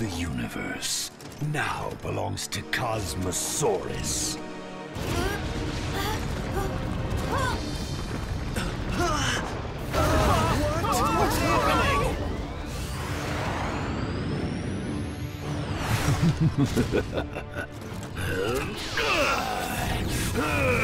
the universe now belongs to Cosmosaurus. What's happening?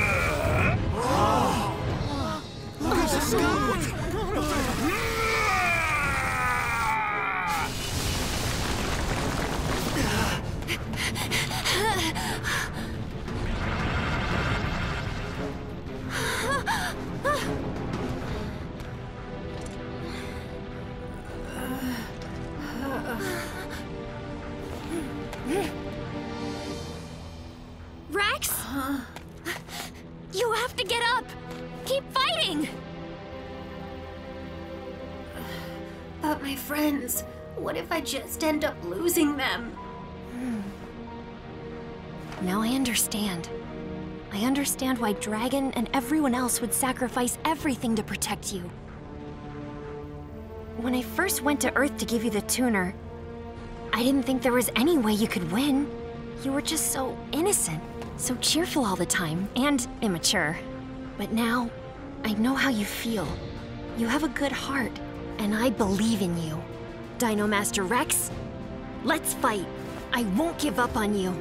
Why Dragon and everyone else would sacrifice everything to protect you. When I first went to Earth to give you the tuner, I didn't think there was any way you could win. You were just so innocent, so cheerful all the time, and immature. But now, I know how you feel. You have a good heart, and I believe in you. Dino Master Rex, let's fight. I won't give up on you.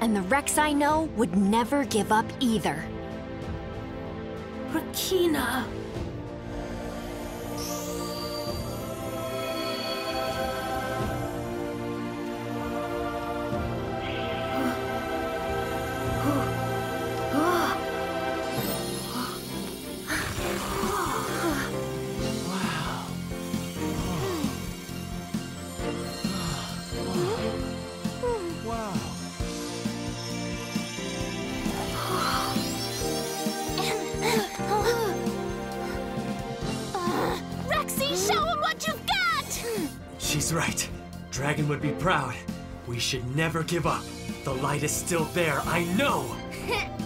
And the Rex I know would never give up either. Rakina. Would be proud. We should never give up. The light is still there, I know!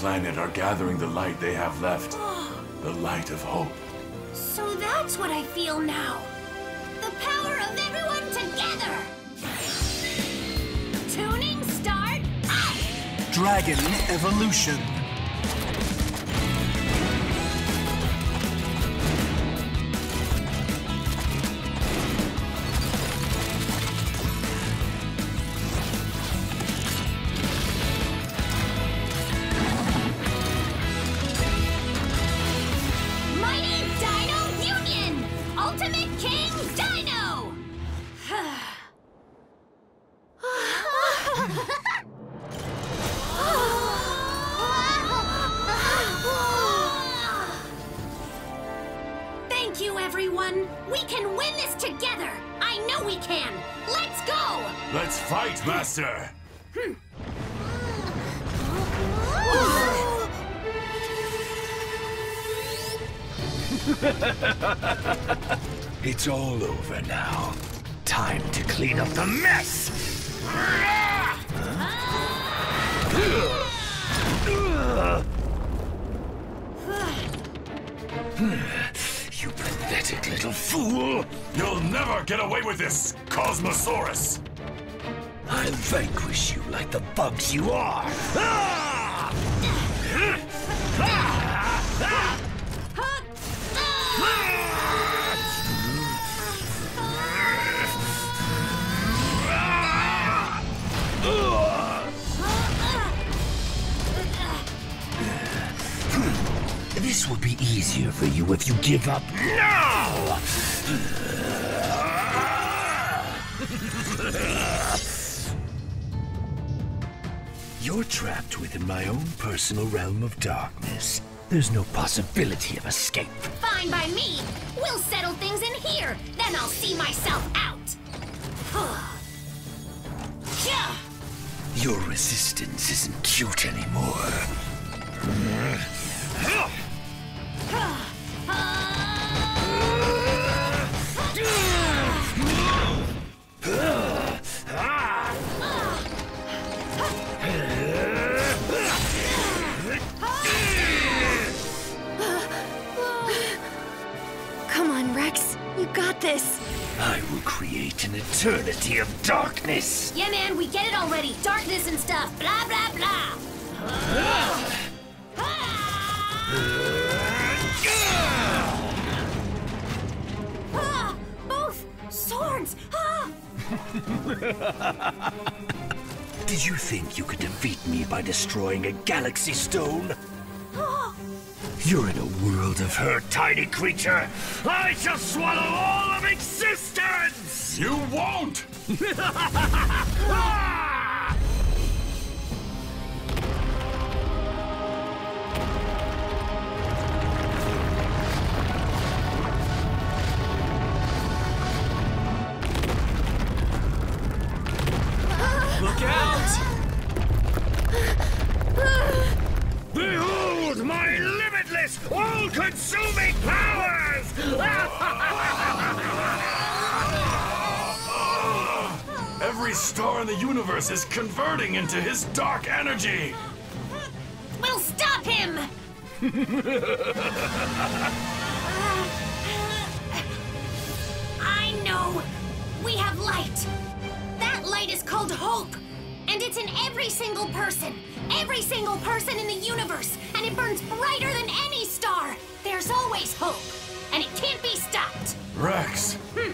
Planet are gathering the light they have left. The light of hope. so that's what I feel now. The power of everyone together! Tuning start! Dragon Evolution. It's all over now. Time to clean up the mess! You pathetic little fool! You'll never get away with this, Cosmosaurus! I'll vanquish you like the bugs you are! Ah! This will be easier for you if you give up now! You're trapped within my own personal realm of darkness. There's no possibility of escape. Fine by me. We'll settle things in here. Then I'll see myself out. Your resistance isn't cute anymore. eternity of darkness. Yeah, man, we get it already. Darkness and stuff. Blah, blah, blah. Ah, both swords. Ah. Did you think you could defeat me by destroying a galaxy stone? You're in a world of hurt, tiny creature. I shall swallow all of existence! You won't! is converting into his dark energy! We'll stop him. I know. We have light. That light is called hope. And it's in every single person. Every single person in the universe. And it burns brighter than any star. There's always hope. And it can't be stopped. Rex, hmm.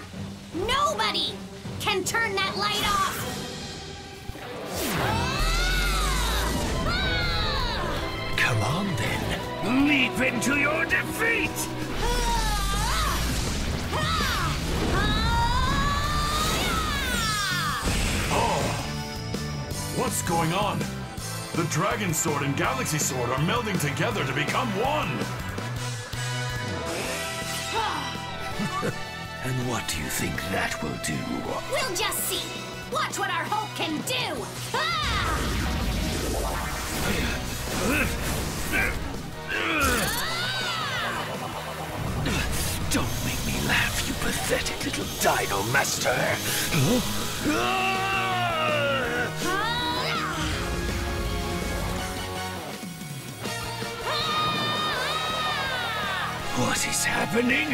Nobody can turn that light off. Come on then, leap into your defeat! Oh! what's going on? The Dragon Sword and Galaxy Sword are melding together to become one! And what do you think that will do? We'll just see. Watch what our hope can do. Ah! Don't make me laugh, you pathetic little dino master! What is happening?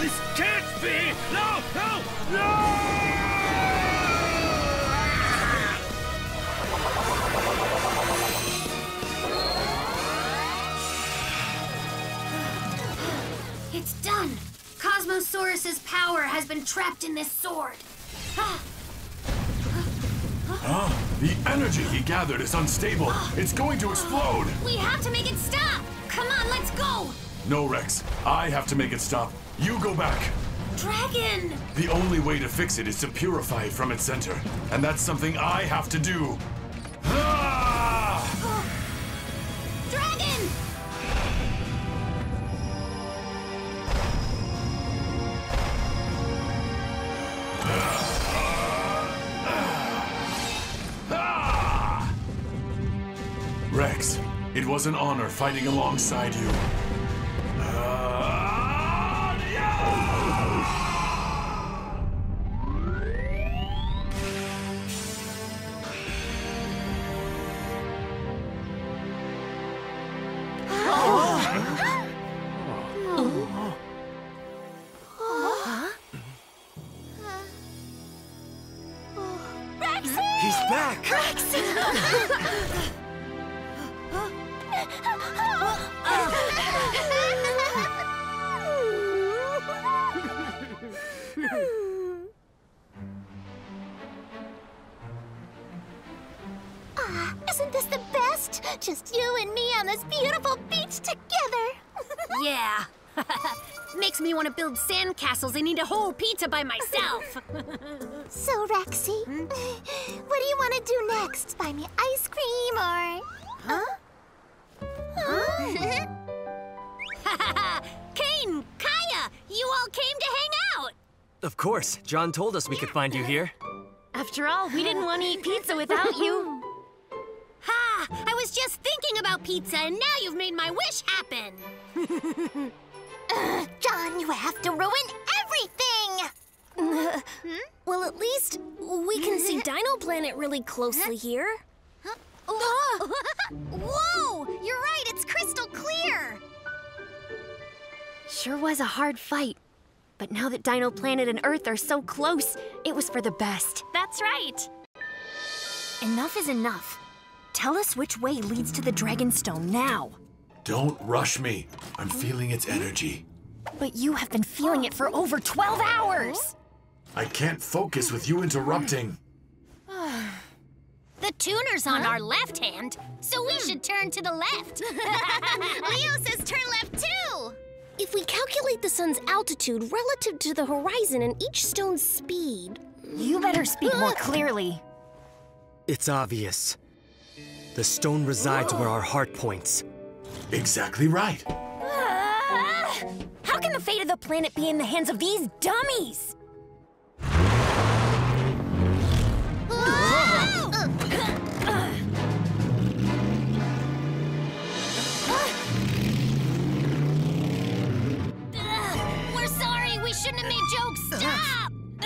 This can't be! No, no, no! It's done. Cosmosaurus's power has been trapped in this sword. Ah, The energy he gathered is unstable. It's going to explode! we have to make it stop. Come on, let's go. No, Rex. I have to make it stop. You go back. Dragon! The only way to fix it is to purify it from its center. And that's something I have to do. Was an honor fighting alongside you. Sandcastles and eat a whole pizza by myself. so, Rexy, hmm? what do you want to do next? Buy me ice cream or. Huh? Huh? Kane, Kaya, you all came to hang out. Of course, John told us we could find you here. After all, we didn't want to eat pizza without you. Ha! I was just thinking about pizza, and now you've made my wish happen. Uh, John, you have to ruin Dino Planet really closely here. Whoa! You're right, it's crystal clear! Sure was a hard fight. But now that Dino Planet and Earth are so close, it was for the best. That's right. Enough is enough. Tell us which way leads to the Dragonstone now. Don't rush me. I'm feeling its energy. But you have been feeling it for over 12 hours! I can't focus with you interrupting. The tuner's on our left hand, so we should turn to the left. Leo says turn left too! If we calculate the sun's altitude relative to the horizon and each stone's speed. You better speak more clearly. It's obvious. The stone resides where our heart points. Exactly right. Ah! How can the fate of the planet be in the hands of these dummies?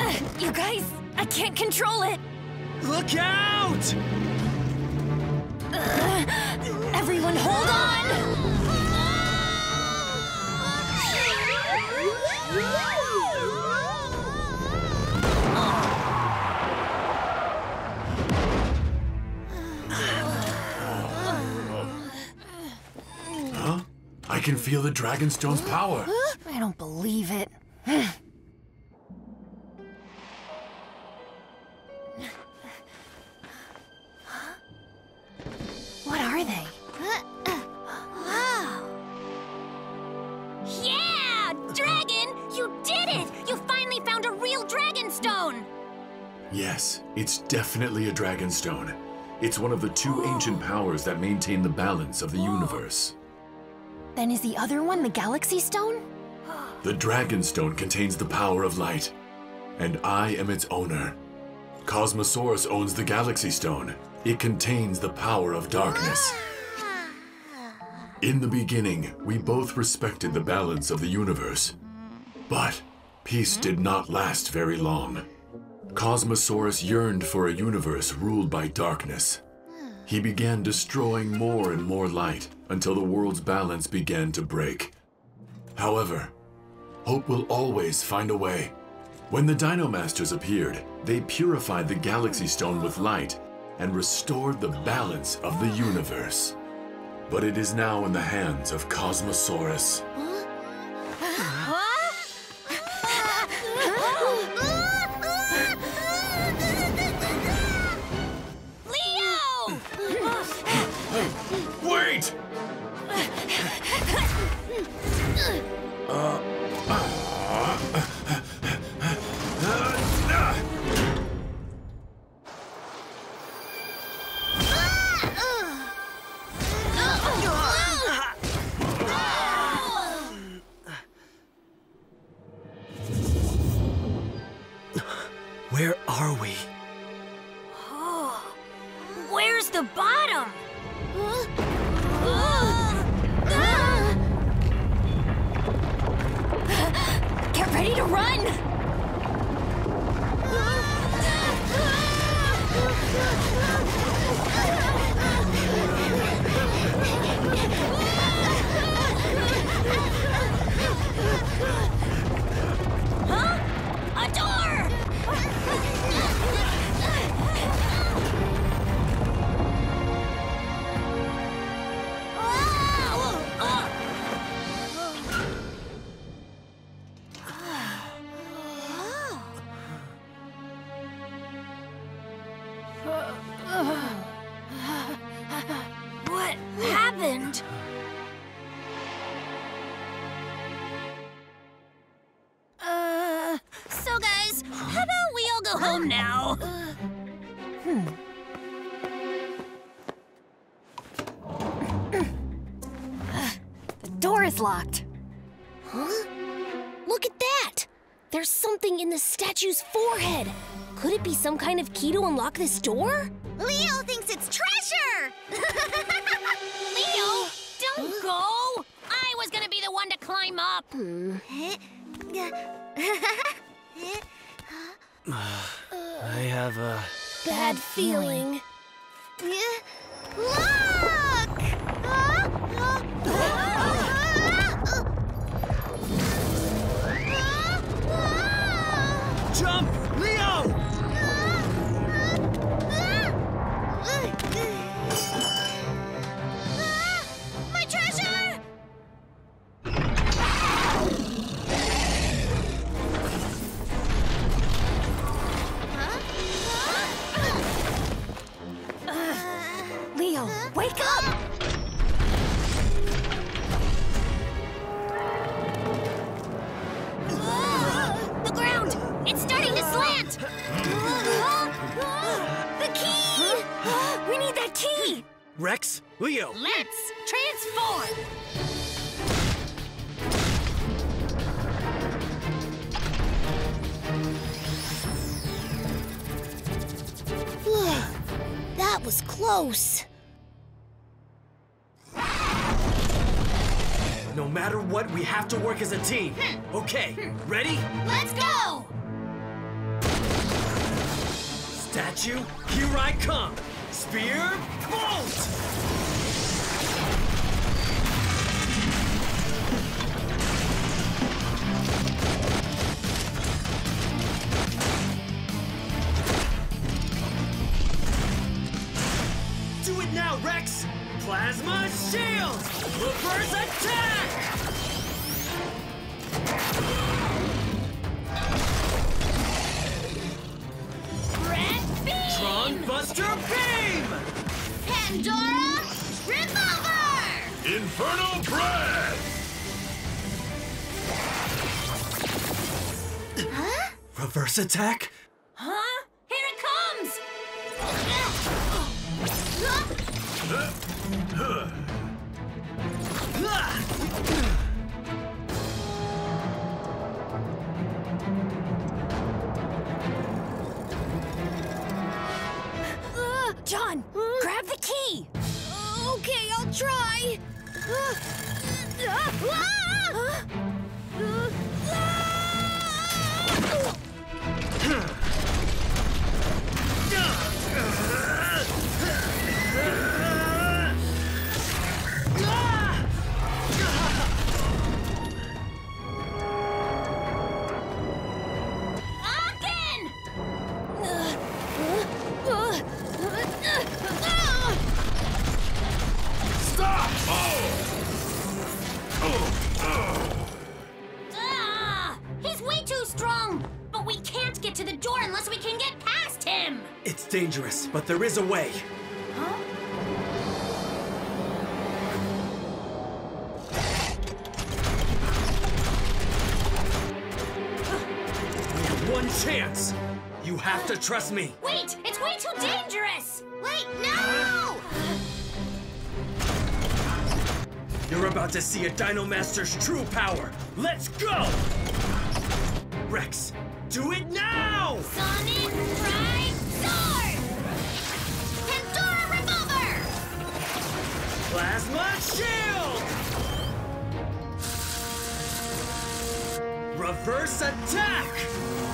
Ugh, you guys, I can't control it. Look out! Everyone hold on! Huh? I can feel the Dragonstone's power. I don't believe it. are they? Yeah! Dragon! You did it! You finally found a real dragon stone! Yes, it's definitely a Dragonstone. It's one of the two ancient powers that maintain the balance of the universe. Then is the other one the Galaxy Stone? The Dragonstone contains the power of light, and I am its owner. Cosmosaurus owns the Galaxy Stone. It contains the power of darkness. In the beginning, we both respected the balance of the universe. But peace did not last very long. Cosmosaurus yearned for a universe ruled by darkness. He began destroying more and more light until the world's balance began to break. However, hope will always find a way. When the Dino Masters appeared, they purified the Galaxy Stone with light and restored the balance of the universe. But it is now in the hands of Cosmosaurus. Leo! Wait! Where uh, are we? Forehead. Could it be some kind of key to unlock this door? Leo thinks it's treasure! Leo, don't go! I was gonna be the one to climb up. Hmm. I have a... Bad feeling. Rex? Leo! Let's transform! That was close. No matter what, we have to work as a team. Hmm. Okay, hmm. ready? Let's go! Statue, here I come! Spear, bolt! Do it now, Rex! Plasma shield! Reverse attack! Beam! Buster Beam! Pandora! Revolver! Infernal Breath! Reverse attack? Huh? Here it comes! John, hmm? grab the key! Okay, I'll try. Uh, uh, Aachen! Uh, ah! There is a way. We have one chance. You have to trust me. Wait! It's way too dangerous! Wait, no! You're about to see a Dino Master's true power. Let's go! Rex, do it now! Sonic Prime Plasma shield! Reverse attack!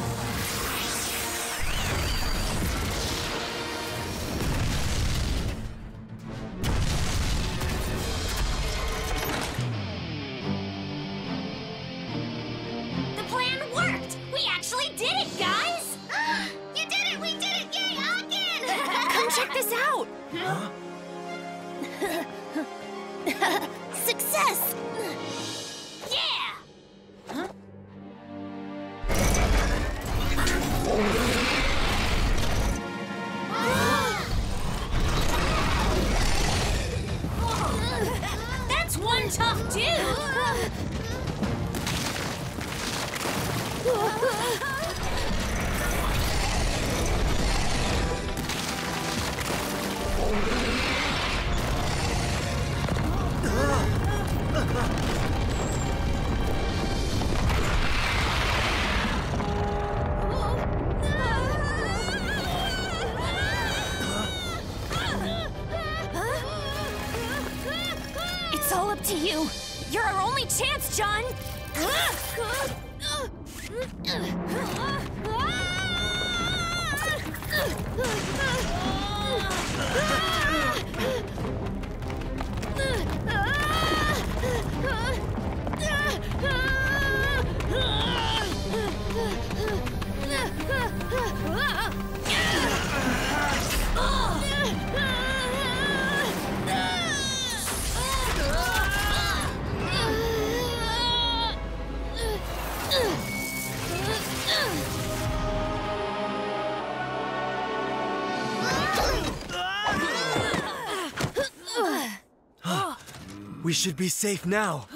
We should be safe now.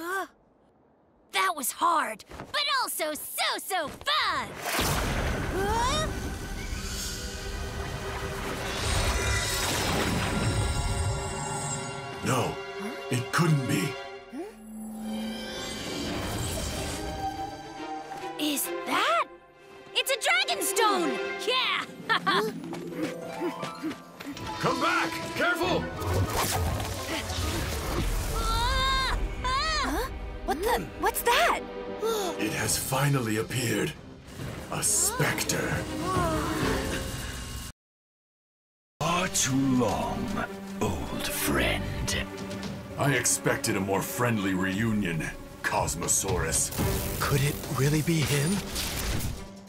Really be him?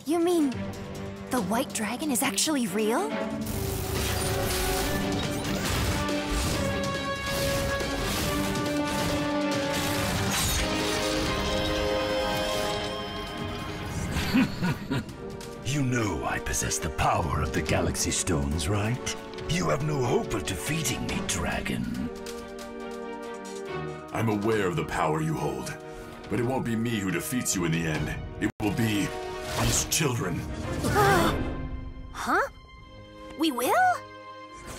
You mean the white dragon is actually real? You know I possess the power of the Galaxy Stones, right? You have no hope of defeating me, Dragon. I'm aware of the power you hold, but it won't be me who defeats you in the end. It will be these children. Huh? We will?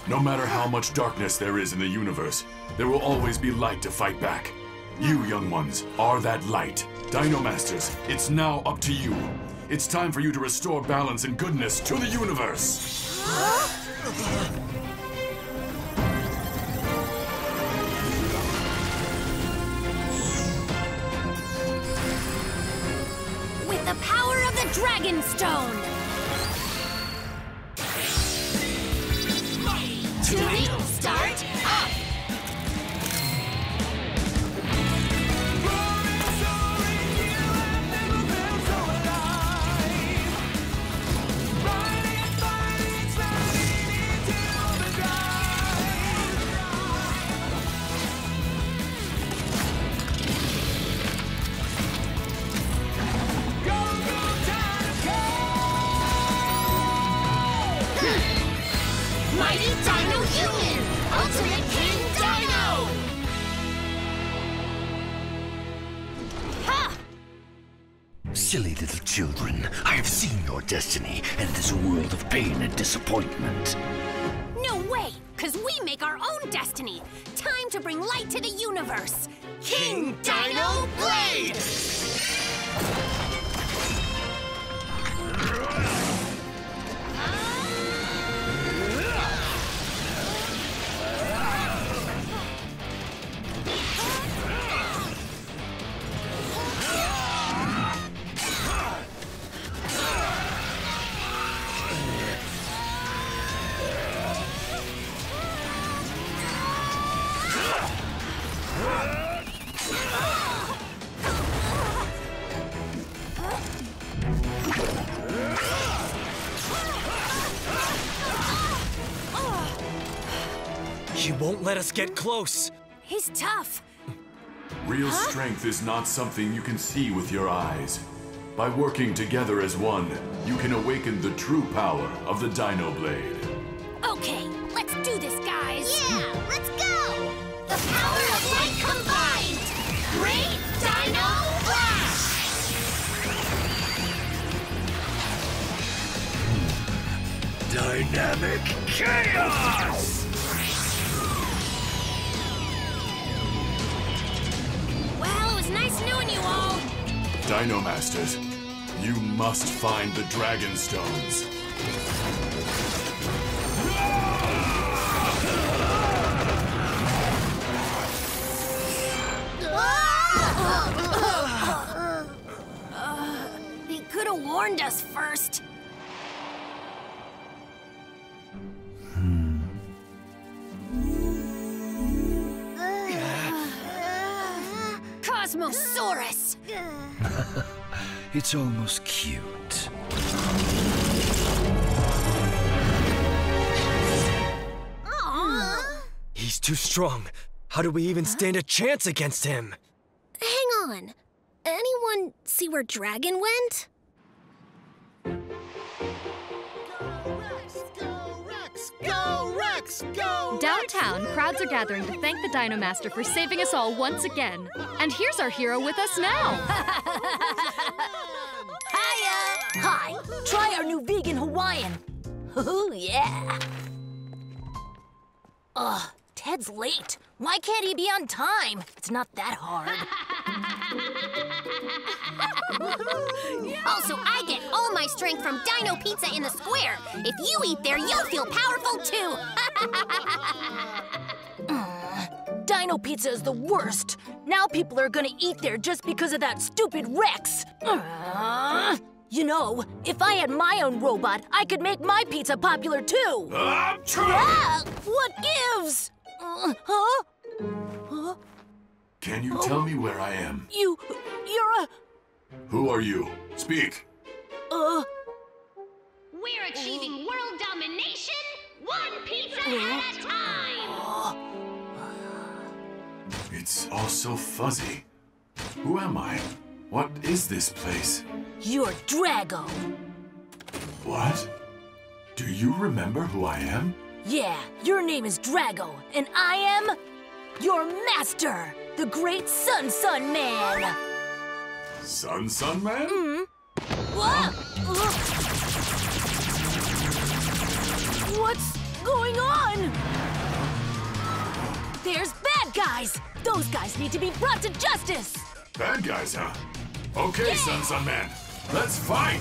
No matter how much darkness there is in the universe, there will always be light to fight back. You, young ones, are that light. Dino Masters, it's now up to you. It's time for you to restore balance and goodness to the universe. The power of the Dragon Stone! Tuning, children, I have seen your destiny, and it is a world of pain and disappointment. No way! Cause we make our own destiny! Time to bring light to the universe! King Dino Blade! Get close. He's tough. Real strength is not something you can see with your eyes. By working together as one, you can awaken the true power of the Dino Blade. Okay, let's do this, guys! Yeah, let's go! The power of light combined! Great Dino Blast! Dynamic chaos! Dino Masters, you must find the Dragon Stones. he could have warned us first. It's almost cute. He's too strong. How do we even stand a chance against him? Hang on. Anyone see where Dragon went? Go, Rex! Go! Downtown, crowds are gathering to thank the Dino Master for saving us all once again. And here's our hero with us now. Hiya! Hi! Try our new vegan Hawaiian. Oh, yeah. Ugh, Ted's late. Why can't he be on time? It's not that hard. also, I get all my strength from Dino Pizza in the square. If you eat there, you'll feel powerful too. Mm, Dino Pizza is the worst. Now people are gonna eat there just because of that stupid Rex. You know, if I had my own robot, I could make my pizza popular too. I'm trying! Ah, what gives? Uh, huh? Huh? Can you tell me where I am? You, you're a, Who are you? Speak. uh, We're achieving world domination, one pizza at a time! It's all so fuzzy. Who am I? What is this place? you're Drago. What? Do you remember who I am? Yeah, your name is Drago, and I am your master, the great Sun Sun Man. Sun Sun Man? Mm-hmm. What? What's going on? There's bad guys. Those guys need to be brought to justice. Bad guys, huh? Okay, Sun Sun Man. Let's fight!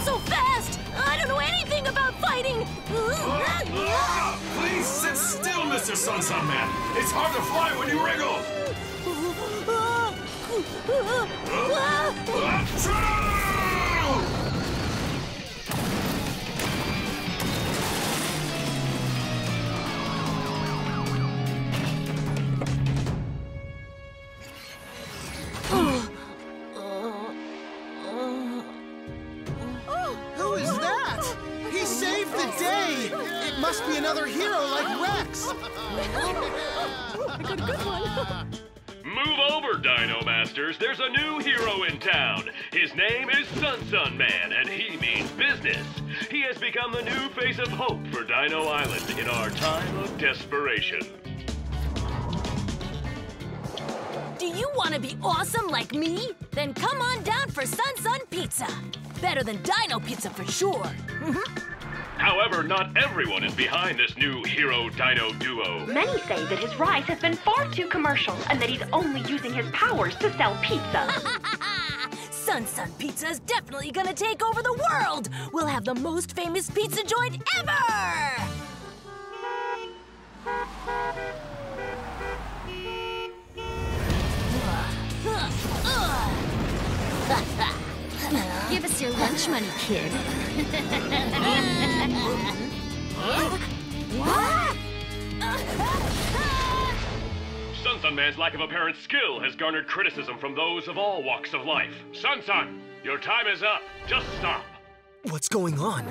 Not so fast! I don't know anything about fighting! Please sit still, Mr. Sun Sun Man. It's hard to fly when you wriggle. Achoo! Become the new face of hope for Dino Island in our time of desperation. Do you want to be awesome like me? Then come on down for Sun Sun Pizza. Better than Dino Pizza for sure. Mm-hmm. However, not everyone is behind this new hero dino duo. Many say that his rise has been far too commercial and that he's only using his powers to sell pizza. Sun Sun Pizza is definitely gonna take over the world. We'll have the most famous pizza joint ever. Give us your lunch money, kid. Sun Sun Sun Man's lack of apparent skill has garnered criticism from those of all walks of life. Sun Sun, your time is up. Just stop. What's going on?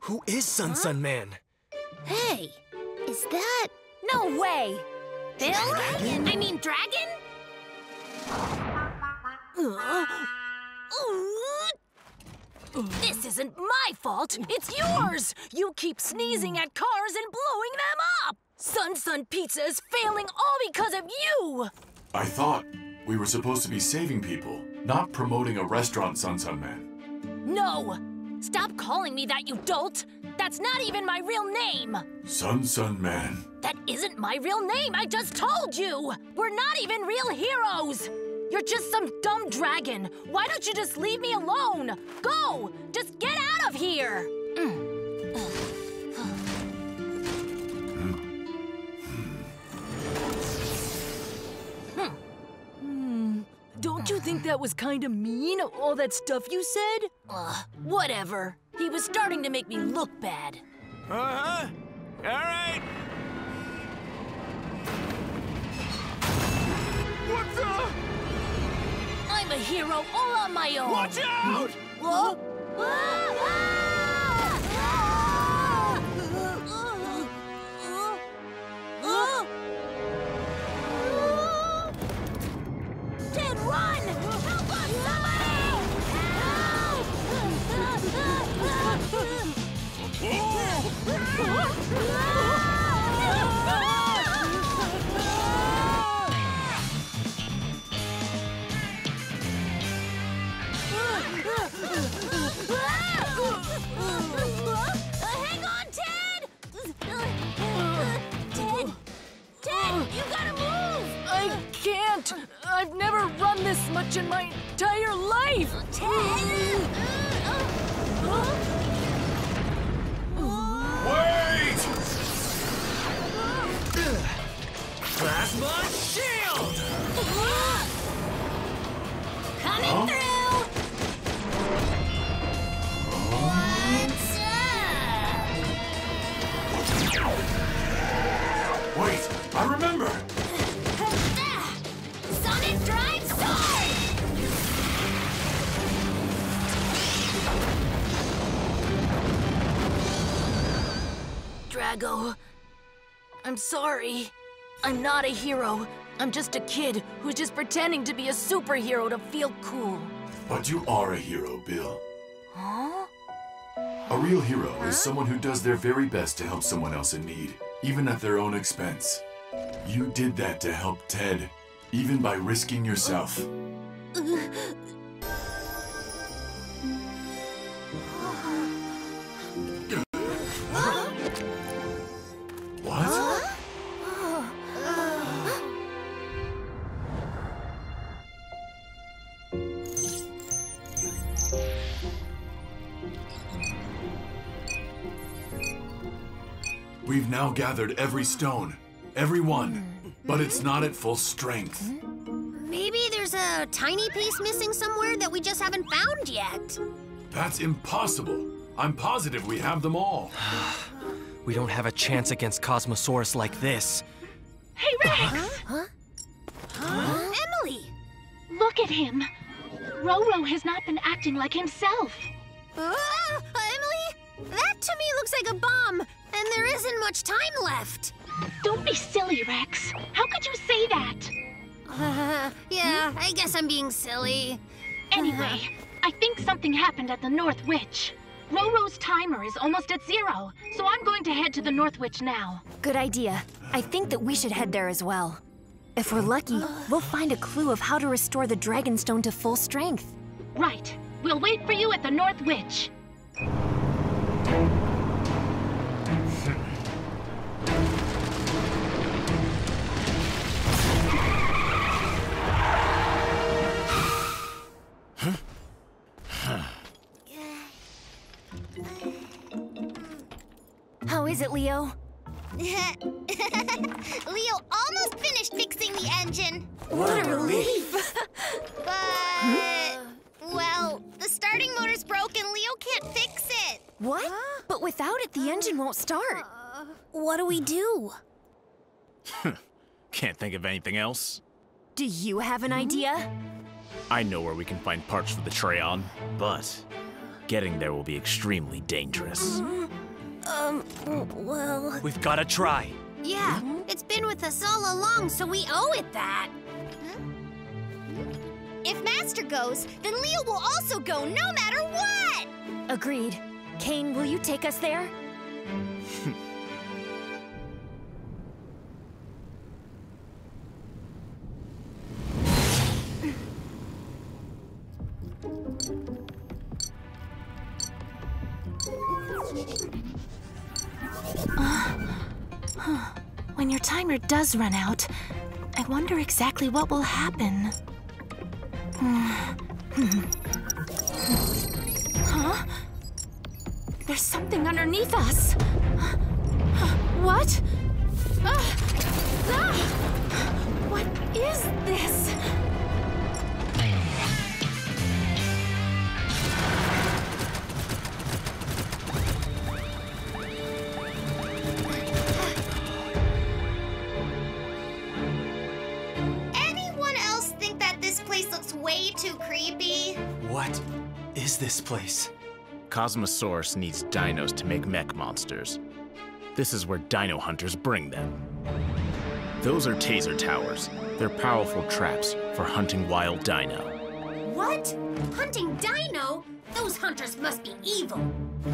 Who is Sun Sun Man? Hey, is that. No way. Bill? Dragon? I mean, Dragon? This isn't my fault. It's yours. You keep sneezing at cars and blowing them up. Sun Sun Pizza is failing all because of you. I thought we were supposed to be saving people, not promoting a restaurant, Sun Sun Man. No. Stop calling me that, you dolt. That's not even my real name. Sun Sun Man. That isn't my real name. I just told you. We're not even real heroes. You're just some dumb dragon. Why don't you just leave me alone? Go! Just get out of here! Hmm. Don't you think that was kinda mean, all that stuff you said? Ugh, whatever. He was starting to make me look bad. Uh-huh. All right. What the? I'm a hero all on my own. Watch out! Huh? I'm sorry. I'm not a hero. I'm just a kid who's just pretending to be a superhero to feel cool. But you are a hero, Bill. Huh? A real hero is someone who does their very best to help someone else in need, even at their own expense. You did that to help Ted, even by risking yourself. We've now gathered every stone, every one, but it's not at full strength. Maybe there's a tiny piece missing somewhere that we just haven't found yet. That's impossible. I'm positive we have them all. We don't have a chance against Cosmosaurus like this. Hey, Rex! Huh? Emily! Look at him. Roro has not been acting like himself. Ah, Emily? That to me looks like a bomb, and there isn't much time left. Don't be silly, Rex. How could you say that? Uh, yeah, I guess I'm being silly. Anyway, I think something happened at the North Witch. Roro's timer is almost at zero, so I'm going to head to the North Witch now. Good idea. I think that we should head there as well. If we're lucky, we'll find a clue of how to restore the Dragonstone to full strength. Right. We'll wait for you at the North Witch. How is it, Leo? Leo almost finished fixing the engine. What a relief! But, well, the starting motor's broken. Leo can't fix it. What? But without it, the engine won't start. What do we do? Can't think of anything else. Do you have an hmm? idea? I know where we can find parts for the Treon, but getting there will be extremely dangerous. Hmm? Um, well. We've gotta try. Yeah, it's been with us all along, so we owe it that. If Master goes, then Leo will also go no matter what. Agreed. Kane, will you take us there? your timer does run out, I wonder exactly what will happen. Huh? There's something underneath us. What? Ah! Ah! What is this? This place? Cosmosaurus needs dinos to make mech monsters. This is where dino hunters bring them. Those are taser towers. They're powerful traps for hunting wild dino. What? Hunting dino? Those hunters must be evil.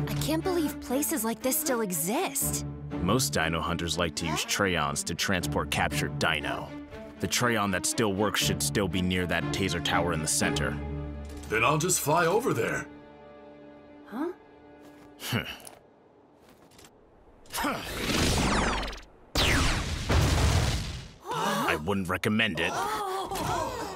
I can't believe places like this still exist. Most dino hunters like to use Trayons to transport captured dino. The Trayon that still works should still be near that taser tower in the center. Then I'll just fly over there. Huh? Huh. I wouldn't recommend it. Oh.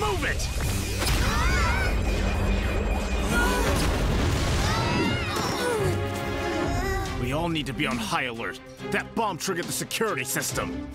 Move it! We all need to be on high alert. That bomb triggered the security system.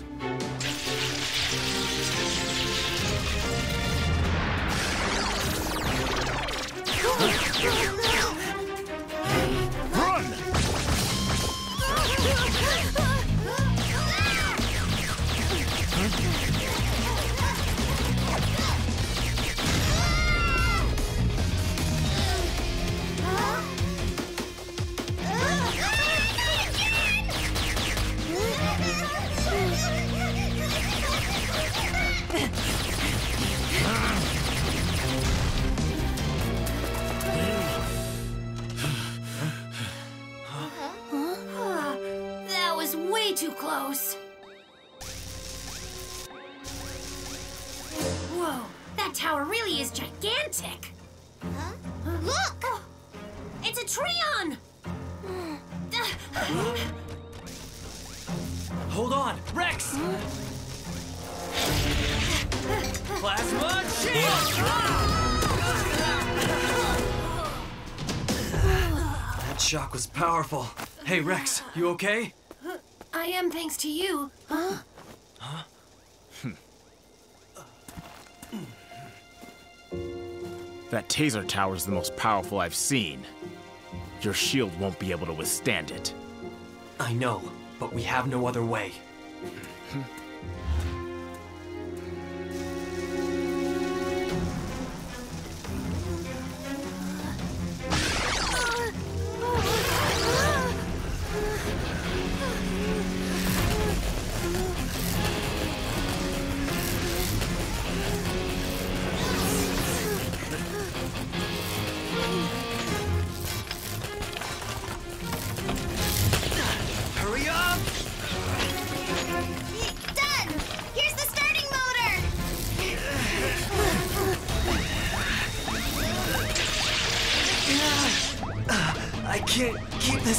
You okay? I am thanks to you. Huh? Huh? That taser tower is the most powerful I've seen. Your shield won't be able to withstand it. I know, but we have no other way. Hmm.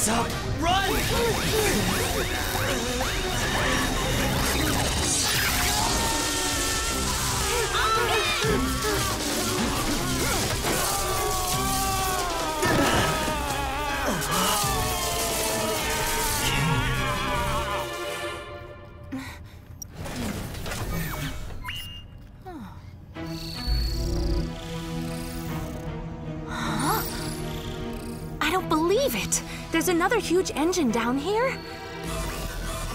Up. another huge engine down here?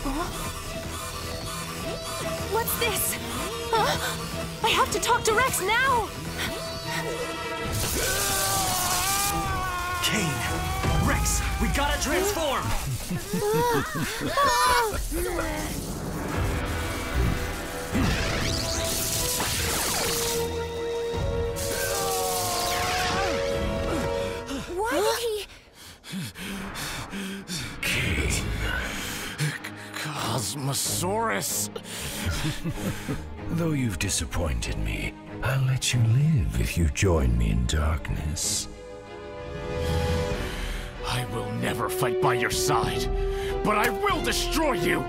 Huh? What's this? Huh? I have to talk to Rex now! Kane! Rex, we gotta transform! uh. Cosmosaurus! Though you've disappointed me, I'll let you live if you join me in darkness. I will never fight by your side, but I will destroy you!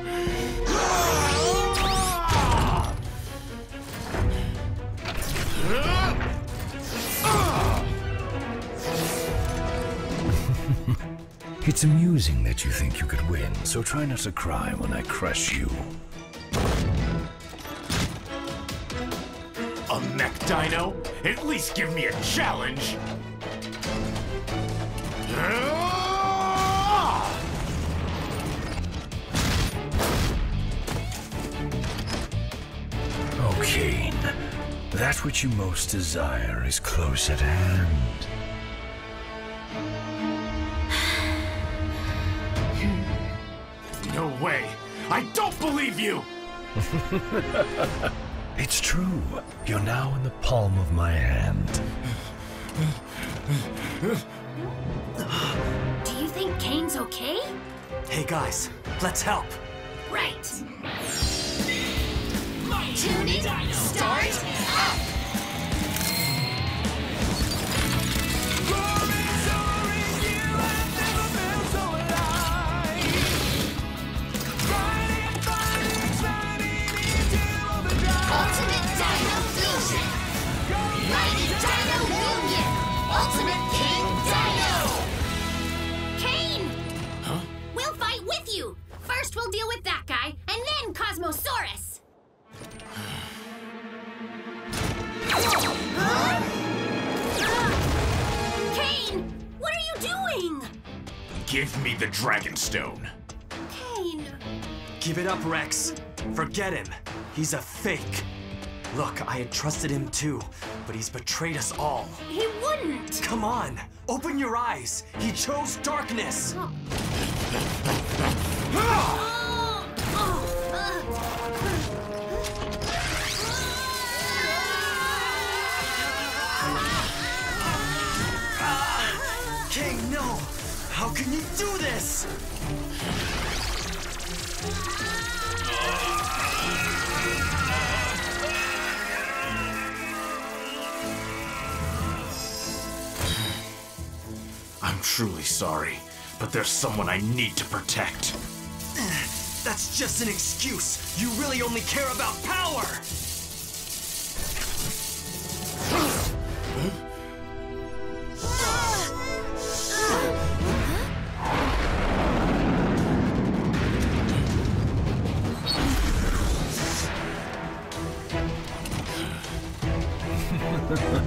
It's amusing that you think you could win, so try not to cry when I crush you. A mech dino? At least give me a challenge! Oh, Kane. That which you most desire is close at hand. I don't believe you! it's true. You're now in the palm of my hand. Do you think Kane's okay? Hey guys, let's help. Right. Tuning, start, Give me the Dragon Stone. Kane! Give it up, Rex. Forget him. He's a fake. Look, I had trusted him too, but he's betrayed us all. He wouldn't! Come on, open your eyes. He chose darkness. Oh. King, no! Can you do this? I'm truly sorry, but there's someone I need to protect. That's just an excuse. You really only care about power.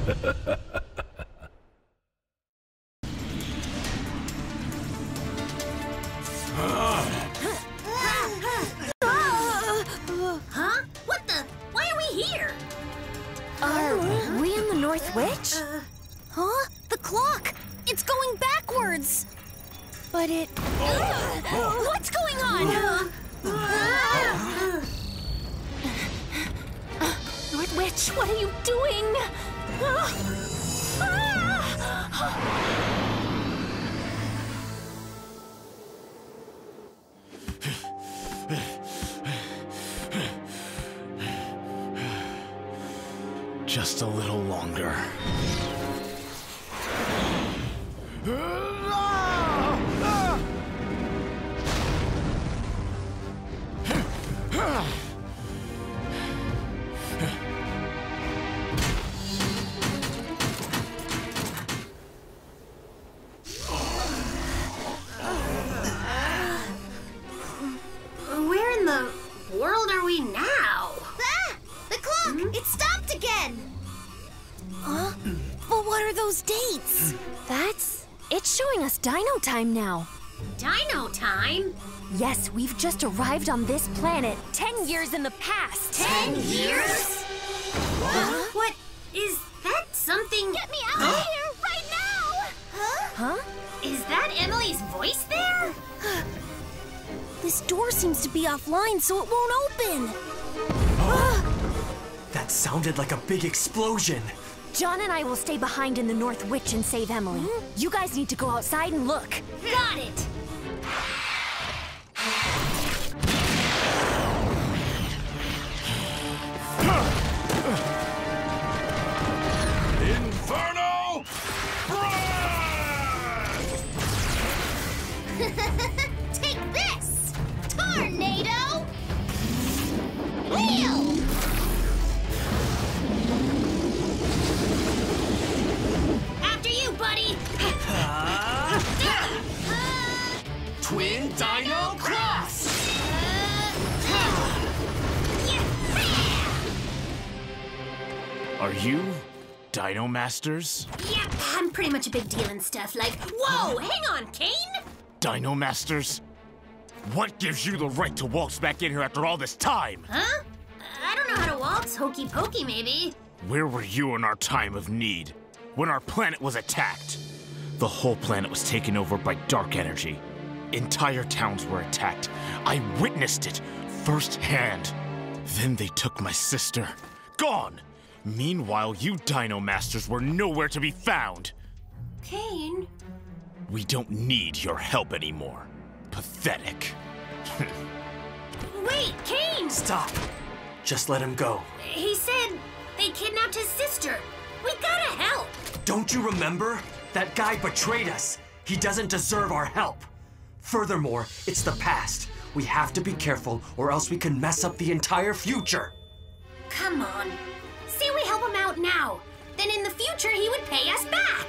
Ha ha ha ha! Time now. Dino time? Yes, we've just arrived on this planet 10 years in the past. Ten years? What is that something? Get me out of here right now! Huh? Huh? Is that Emily's voice there? This door seems to be offline, so it won't open. That sounded like a big explosion. John and I will stay behind in the North Witch and save Emily. You guys need to go outside and look. Got it. Are you Dino Masters? Yep, I'm pretty much a big deal and stuff. Like, whoa, hang on, Kane? Dino Masters? What gives you the right to waltz back in here after all this time? Huh? I don't know how to waltz. Hokey pokey, maybe. Where were you in our time of need? When our planet was attacked? The whole planet was taken over by dark energy. Entire towns were attacked. I witnessed it firsthand. Then they took my sister. Gone! Meanwhile, you Dino Masters were nowhere to be found. Kane? We don't need your help anymore. Pathetic. Wait, Kane! Stop. Just let him go. He said they kidnapped his sister. We gotta help. Don't you remember? That guy betrayed us. He doesn't deserve our help. Furthermore, it's the past. We have to be careful, or else we can mess up the entire future. Come on. Say we help him out now. Then in the future, he would pay us back.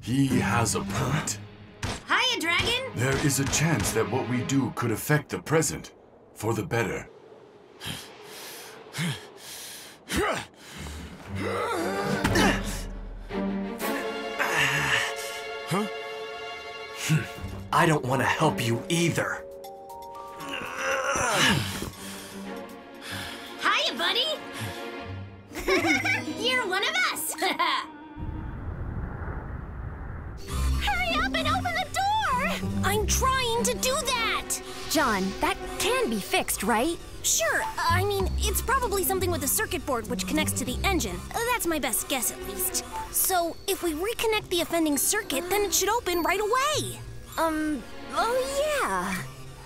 He has a point. Hiya, Dragon. There is a chance that what we do could affect the present for the better. Huh? I don't want to help you either. Right? Sure, I mean, it's probably something with the circuit board which connects to the engine. That's my best guess, at least. So, if we reconnect the offending circuit, then it should open right away. Um, oh yeah.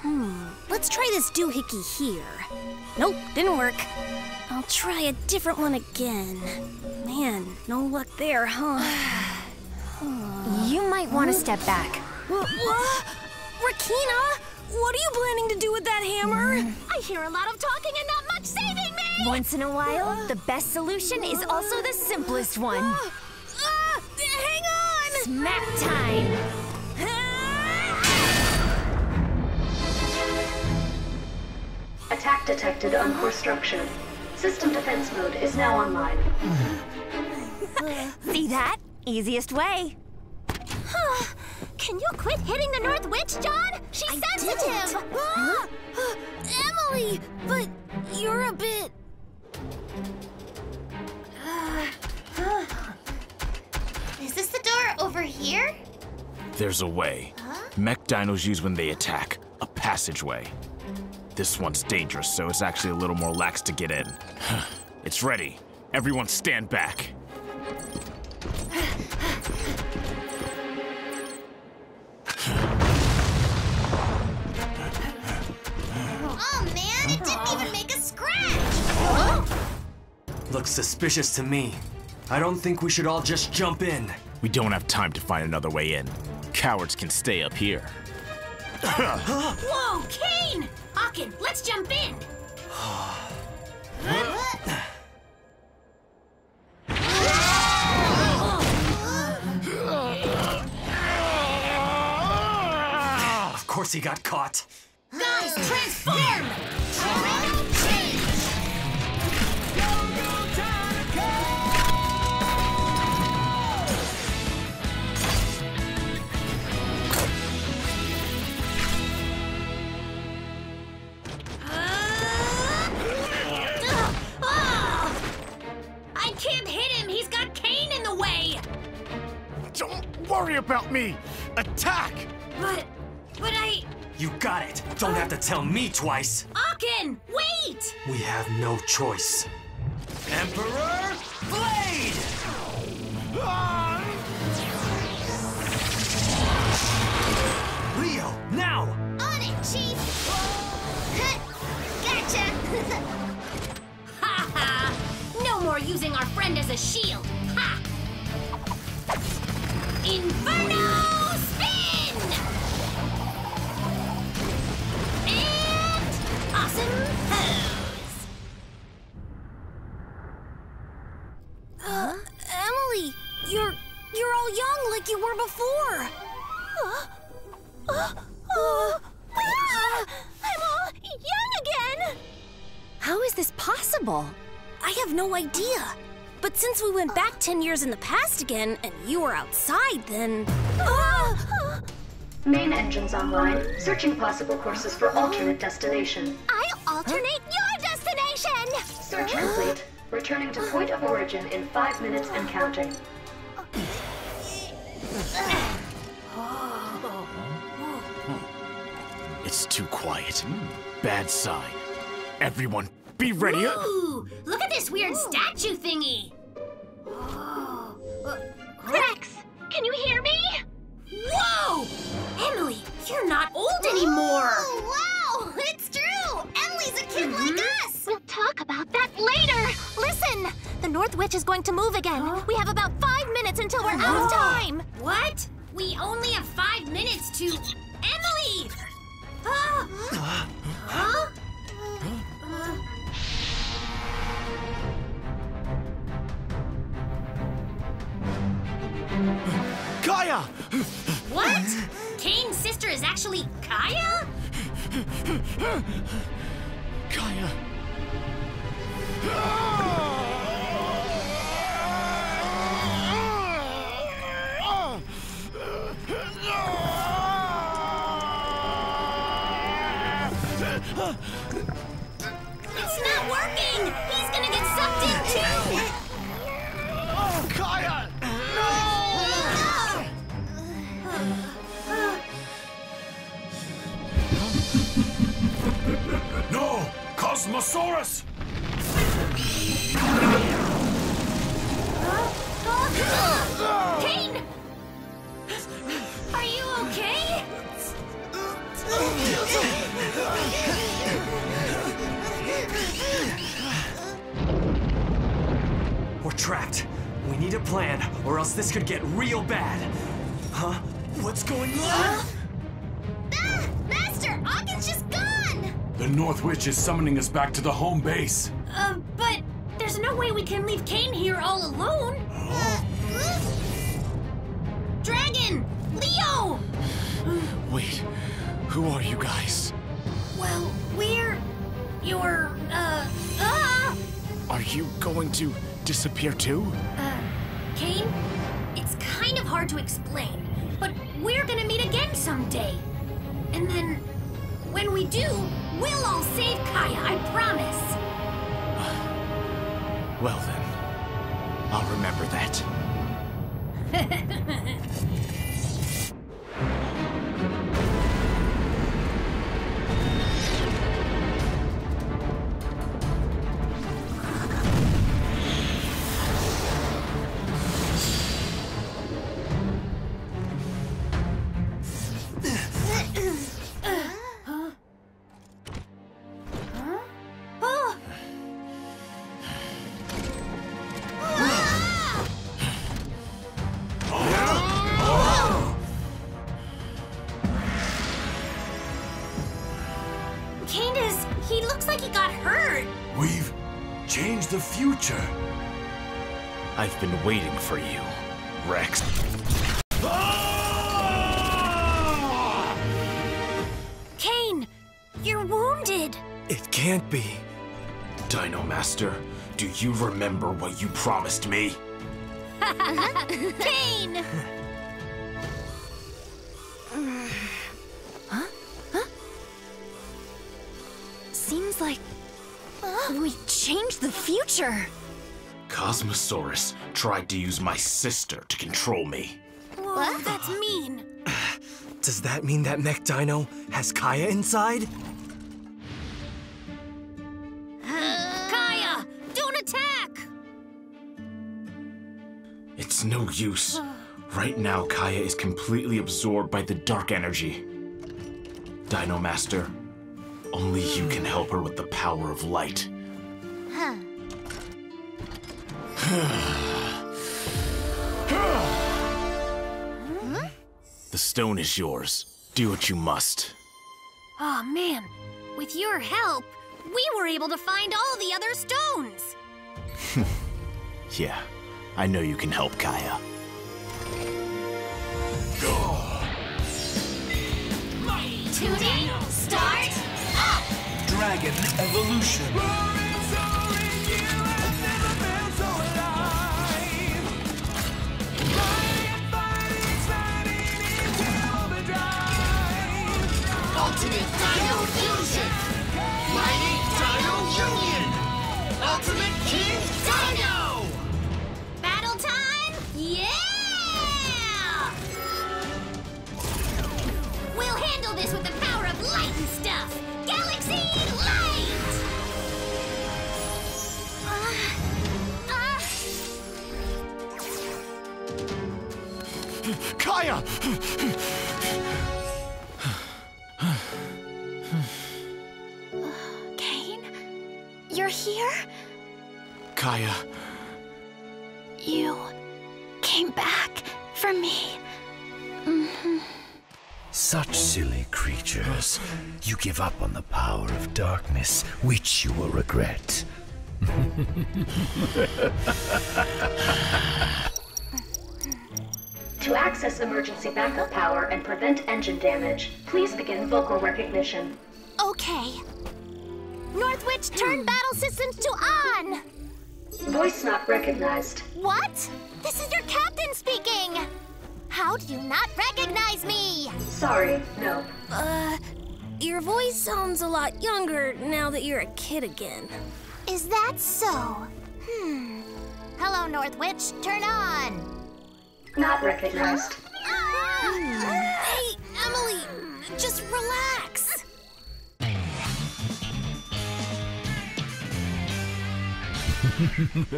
Hmm, let's try this doohickey here. Nope, didn't work. I'll try a different one again. Man, no luck there, huh? You might want to step back. Rakina, what are you planning to do with that hammer? I hear a lot of talking and not much saving me. Once in a while, the best solution is also the simplest one. Ah, hang on! Smack time! Attack detected on core structure. System defense mode is now online. See that? Easiest way. Can you quit hitting the North Witch, John? She's sensitive. Ah! Emily, but you're a bit. Is this the door over here? There's a way. Mech dinos use when they attack a passageway. This one's dangerous, so it's actually a little more lax to get in. it's ready. Everyone stand back. It didn't even make a scratch! Looks suspicious to me. I don't think we should all just jump in. We don't have time to find another way in. Cowards can stay up here. Whoa, Kane! Akin, let's jump in. Of course he got caught. Guys, transform! Ah! I can't hit him! He's got Kane in the way! Don't worry about me! Attack! But, but I... You got it. Don't have to tell me twice. Akin, wait! We have no choice. Emperor Blade! Leo, now! On it, Chief! Gotcha! Ha ha! No more using our friend as a shield! Ha! Inferno pose! Uh, Emily, you're you're all young like you were before. Uh, uh, uh, I'm all young again! How is this possible? I have no idea. But since we went back 10 years in the past again, and you were outside, then. Main engines online. Searching possible courses for alternate destination. I'll alternate your destination! Search complete. Returning to point of origin in five minutes and counting. It's too quiet. Bad sign. Everyone, be ready. Ooh, look at this weird statue thingy. Not old anymore. wow! It's true! Emily's a kid like us! We'll talk about that later. Listen! The North Witch is going to move again. We have about five minutes until we're out of time. What? We only have five minutes to. Emily! Ah! Huh? Kaya! What? Kane's sister is actually Kaya? Kaya! Ah! Cosmosaurus! Kane! Are you okay? We're trapped. We need a plan, or else this could get real bad. Huh? What's going on? Ah! The North Witch is summoning us back to the home base. Uh, but there's no way we can leave Kane here all alone. Dragon! Leo! Wait, who are you guys? Well, we're your uh ah Are you going to disappear too? uh Kane, it's kind of hard to explain, but we're gonna meet again someday. And then when we do, we'll all save Kaya, I promise. Well then, I'll remember that. you remember what you promised me? Kane! Huh? Huh? Seems like we changed the future. Cosmosaurus tried to use my sister to control me. Whoa, that's mean. Does that mean that mech dino has Kaya inside? Attack! It's no use. Right now, Kaya is completely absorbed by the dark energy. Dino Master, only you can help her with the power of light. Huh. The stone is yours. Do what you must. Oh man, with your help, we were able to find all the other stones. yeah, I know you can help Kaya. Tootie, start up! Dragon Evolution. Ultimate Dino Fusion! This with the power of light and stuff! Galaxy Light! Uh, uh. Kaya! Uh, Kane? You're here? Kaya, You came back for me. Mhm. Such silly creatures. You give up on the power of darkness, which you will regret. To access emergency backup power and prevent engine damage, please begin vocal recognition. Okay. North Witch, turn hmm. battle systems to on! Voice not recognized. What? This is your captain speaking! How do you not recognize me? Sorry, no. Uh, your voice sounds a lot younger now that you're a kid again. Is that so? Hmm. Hello, North Witch. turn on! Not recognized. Hey, Emily, just relax.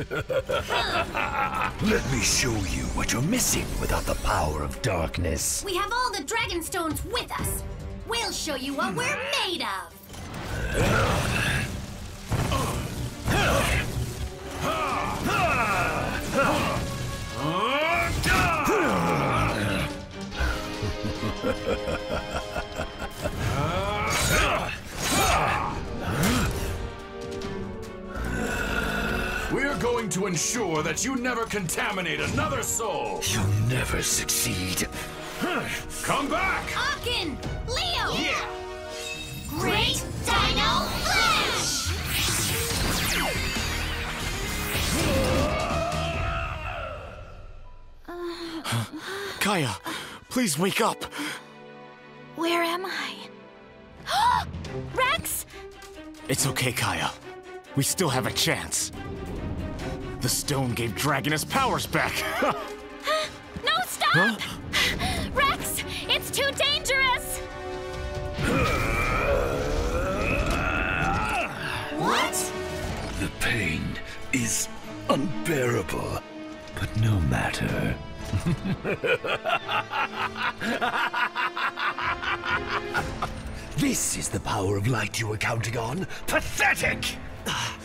Let me show you what you're missing without the power of darkness. We have all the Dragon Stones with us. We'll show you what we're made of. going to ensure that you never contaminate another soul. You'll never succeed. Come back! Akin! Leo! Yeah! Great Dino Flash! Kaya, please wake up. Where am I? Rex! It's okay, Kaya. We still have a chance. The stone gave Dragon his powers back. No, stop! Rex, it's too dangerous! What? The pain is unbearable, but no matter. this is the power of light you were counting on? Pathetic!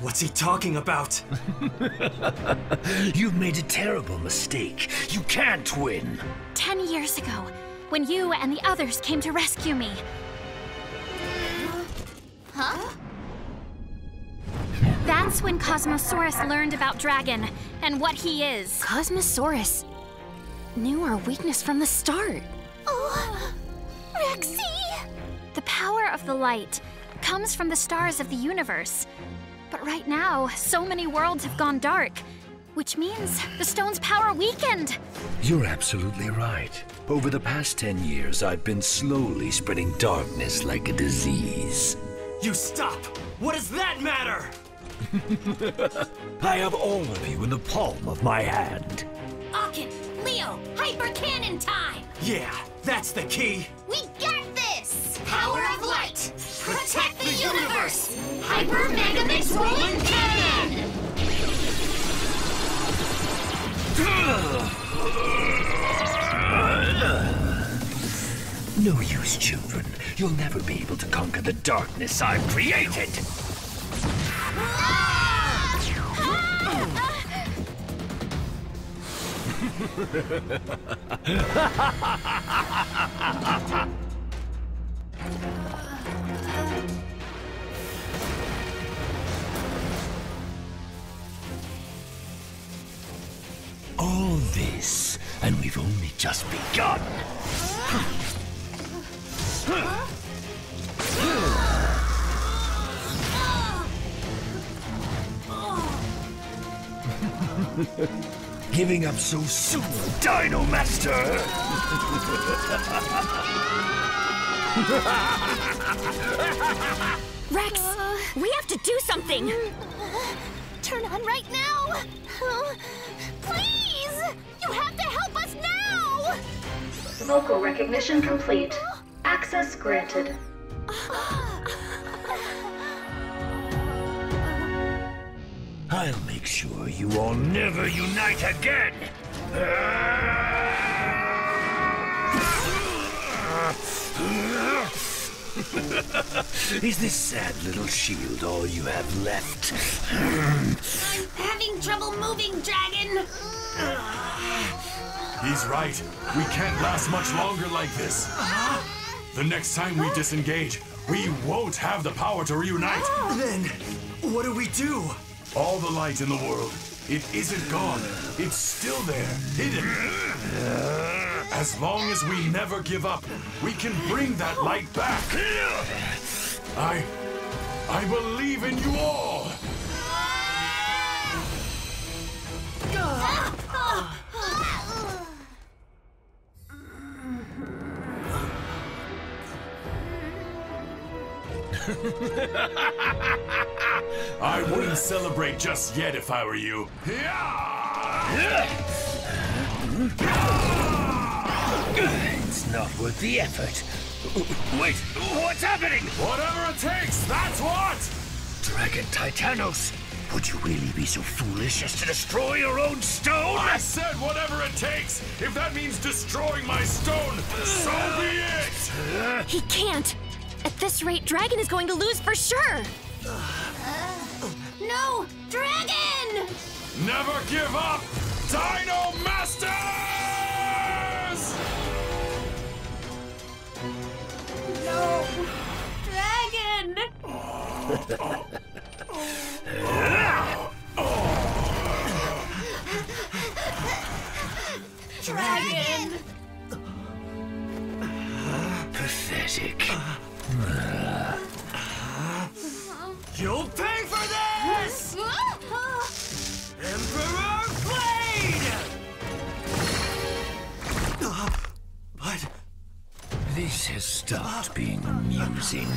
What's he talking about? You've made a terrible mistake. You can't win. Ten years ago, when you and the others came to rescue me, Huh? that's when Cosmosaurus learned about Dragon and what he is. Cosmosaurus knew our weakness from the start. Oh, Rexy! The power of the light comes from the stars of the universe. But right now, so many worlds have gone dark, which means the stone's power weakened. You're absolutely right. Over the past ten years, I've been slowly spreading darkness like a disease. You stop! What does that matter? I have all of you in the palm of my hand. Akin! Leo! Hyper Cannon time! Yeah, that's the key. We got this! Power of light! Protect the universe! Hyper Mega Mix Rolling Cannon! No use, children. You'll never be able to conquer the darkness I've created. All this, and we've only just begun. Giving up so soon, Dino Master! Rex, we have to do something. Turn on right now! Oh, please! You have to help us now! Vocal recognition complete. Access granted. I'll make sure you all never unite again! Ah! Is this sad little shield all you have left? I'm having trouble moving, Dragon. He's right. We can't last much longer like this. The next time we disengage, we won't have the power to reunite. Then, what do we do? All the light in the world. It isn't gone. It's still there, hidden. As long as we never give up, we can bring that light back. I. I believe in you all. I wouldn't celebrate just yet if I were you. It's not worth the effort. Wait, what's happening? Whatever it takes, that's what! Dragon Titanos, would you really be so foolish as to destroy your own stone? I said whatever it takes! If that means destroying my stone, so be it! He can't. At this rate, Dragon is going to lose for sure. No! Dragon! Never give up! Dino Masters! No! Dragon! Dragon! Pathetic. You'll pay for this! Emperor Blade! Uh, but This has stopped being amusing.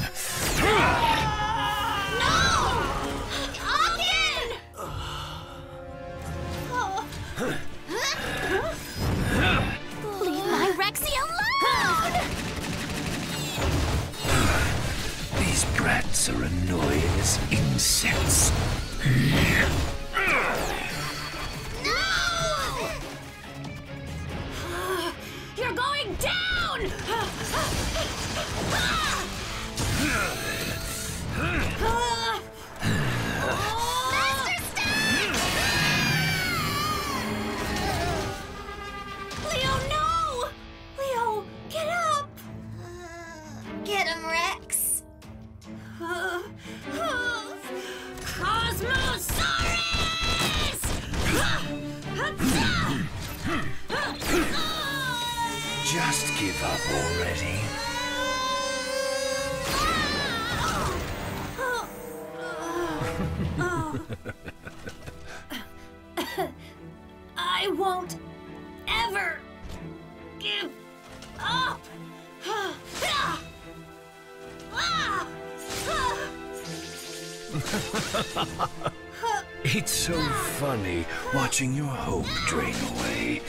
Watching your hope drain away.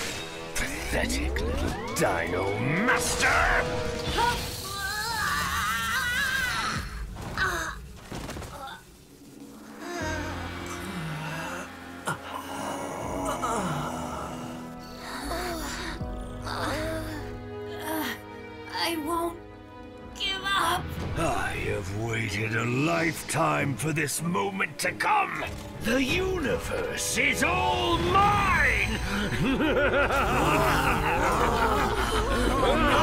Pathetic little dino master! I won't give up. I have waited a lifetime for this moment to come. The universe is all mine! Oh,